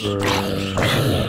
呃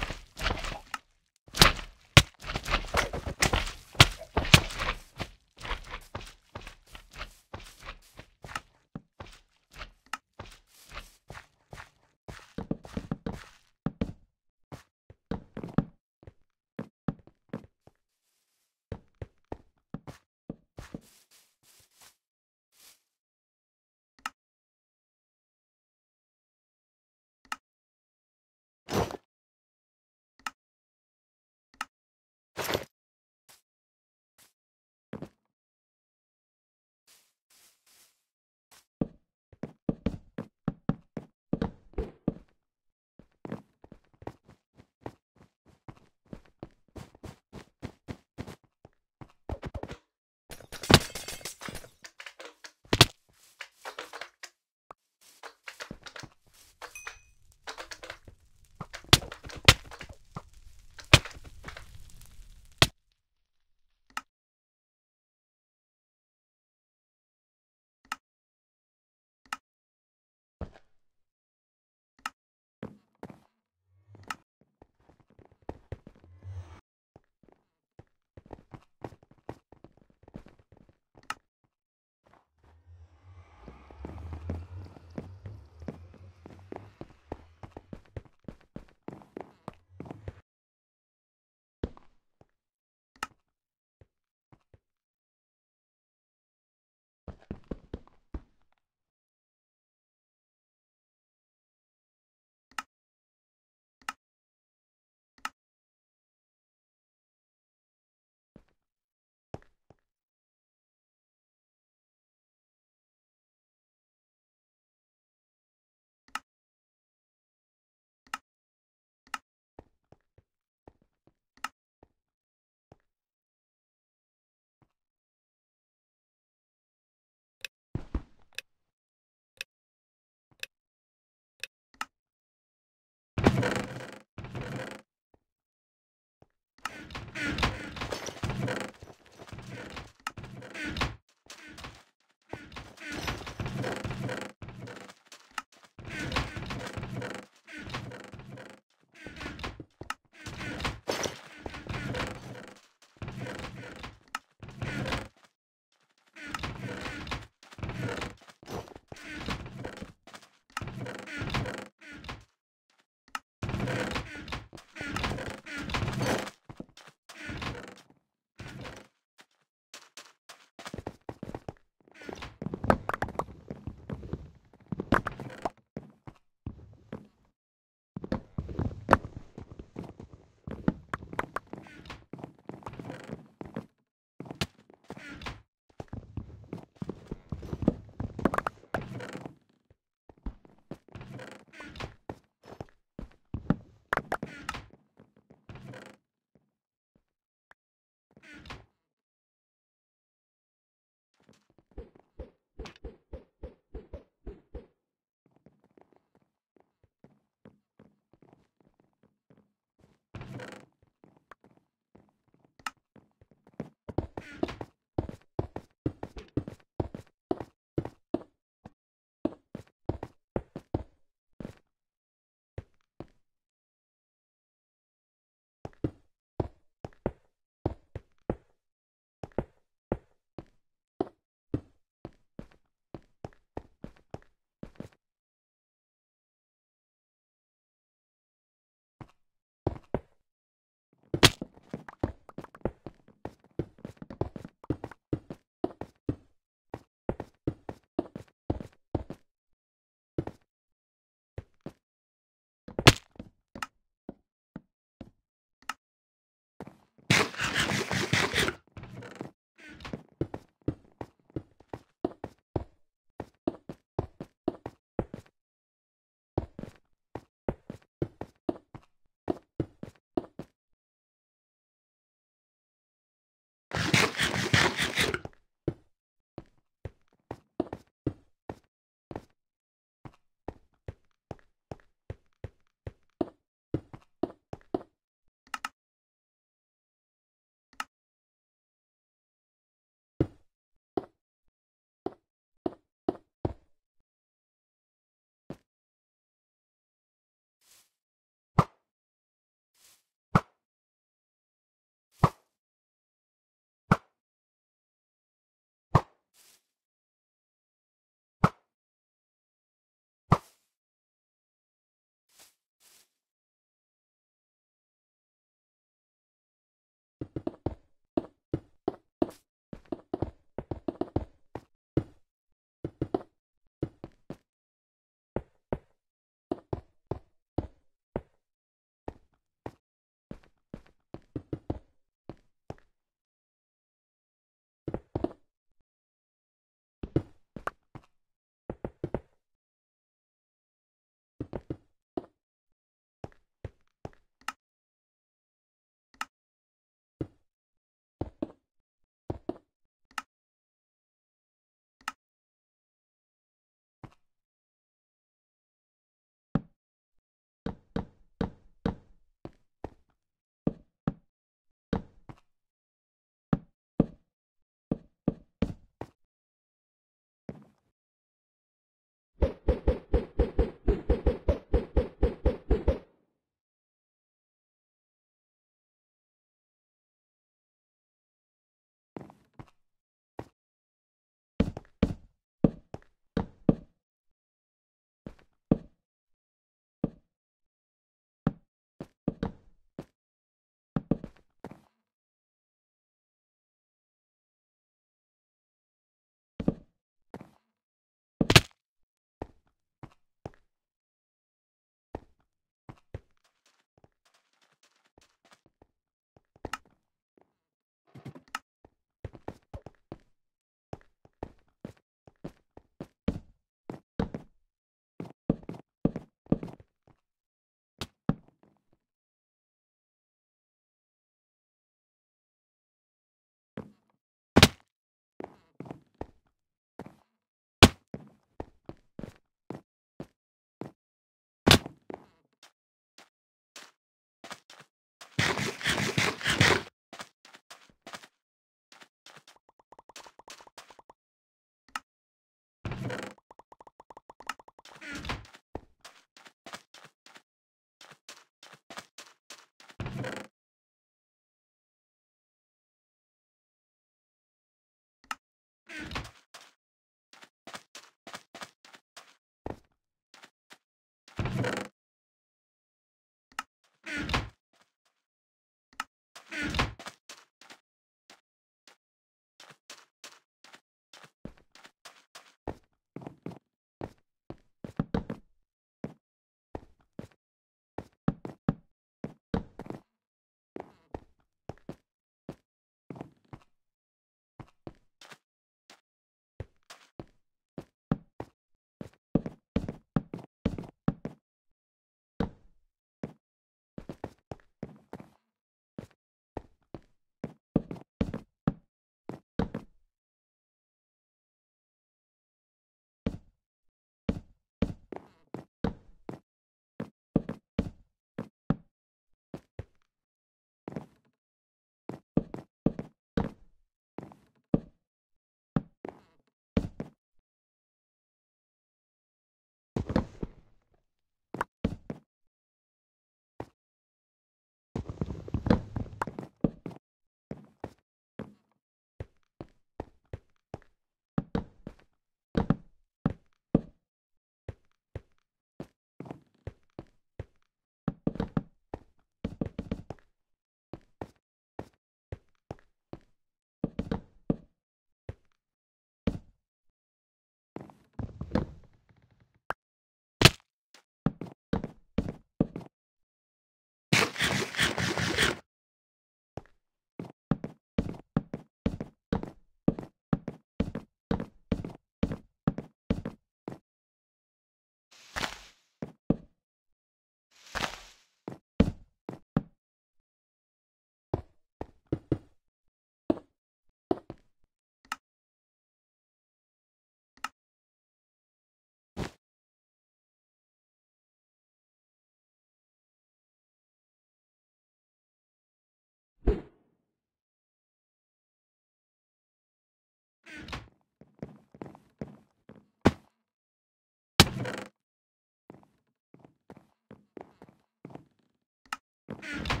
you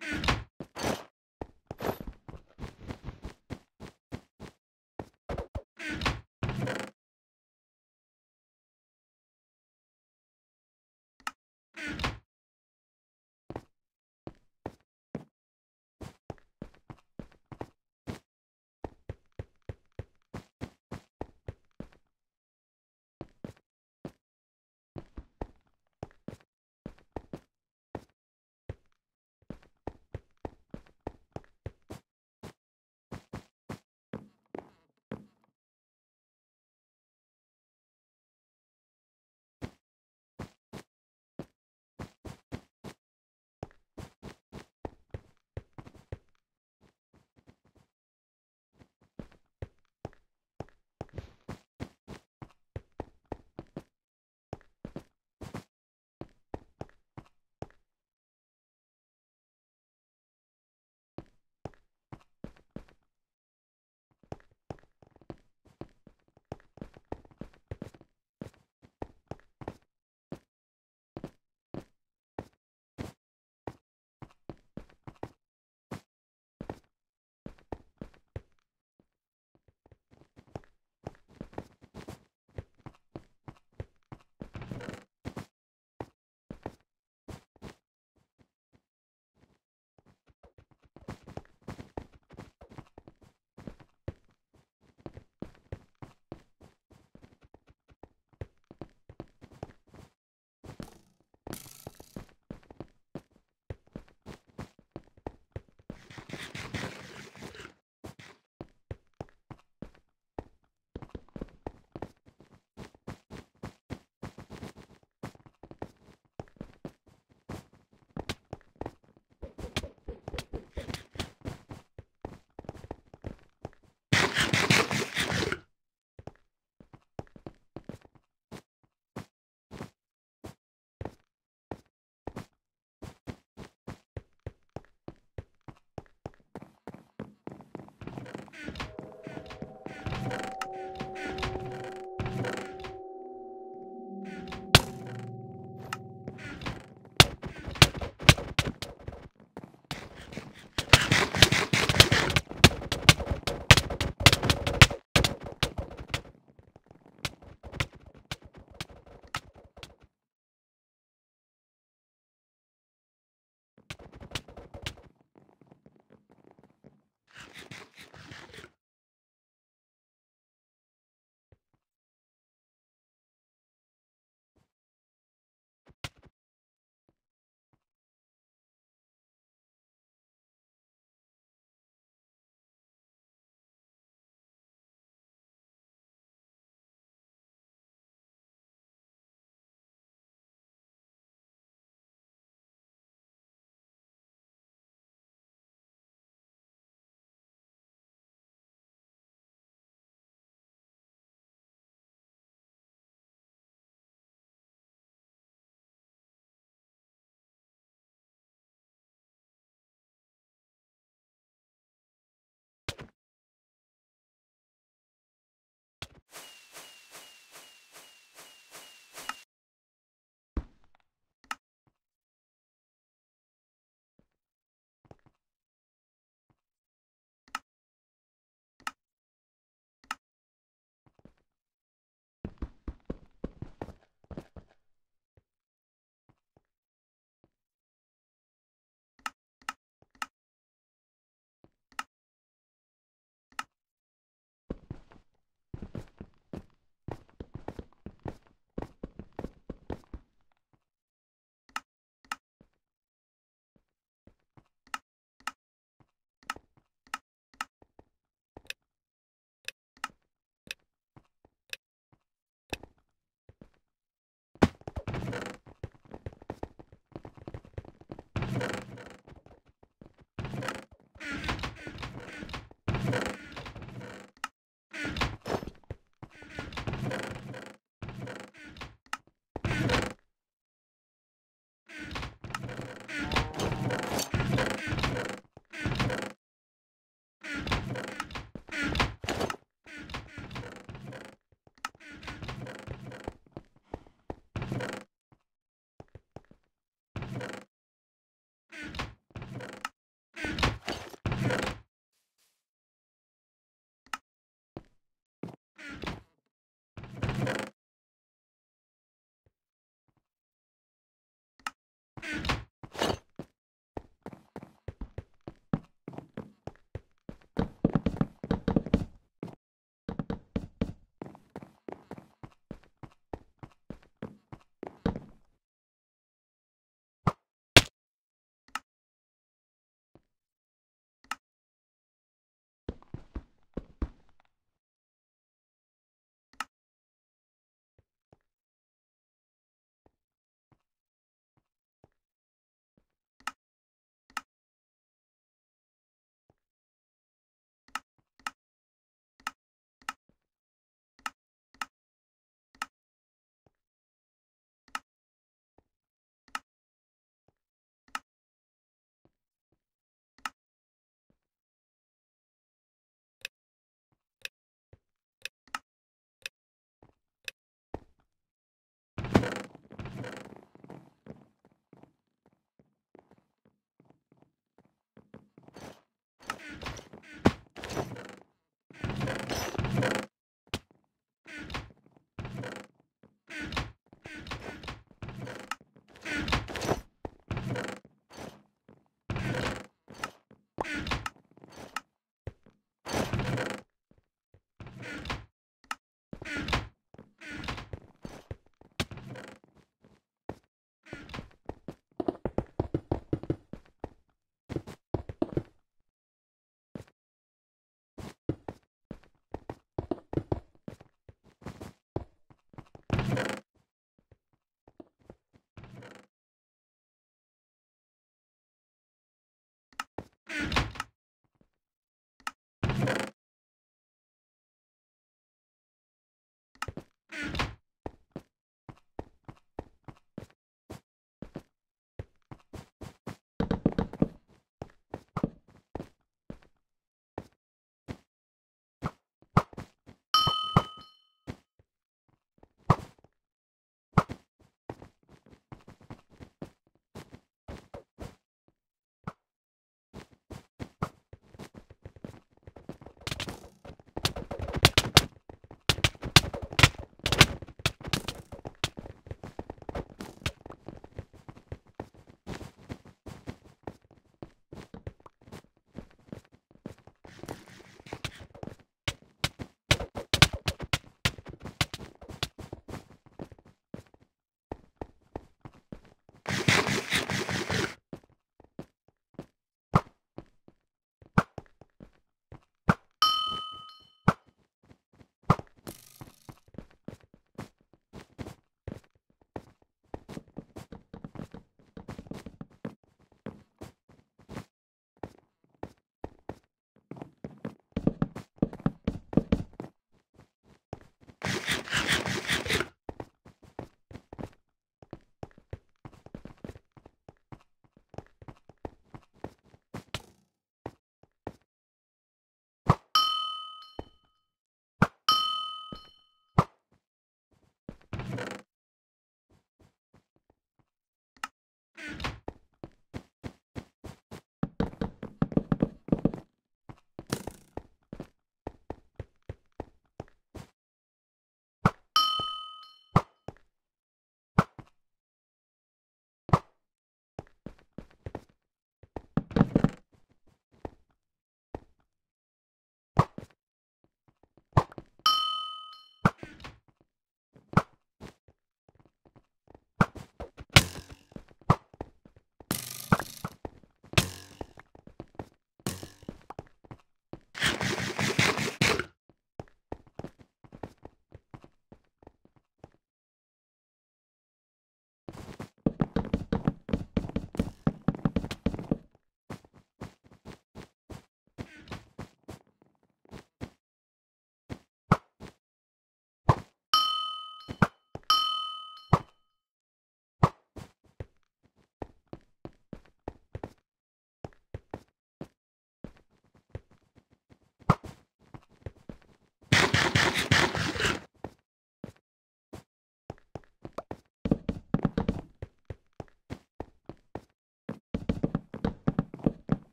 Ah.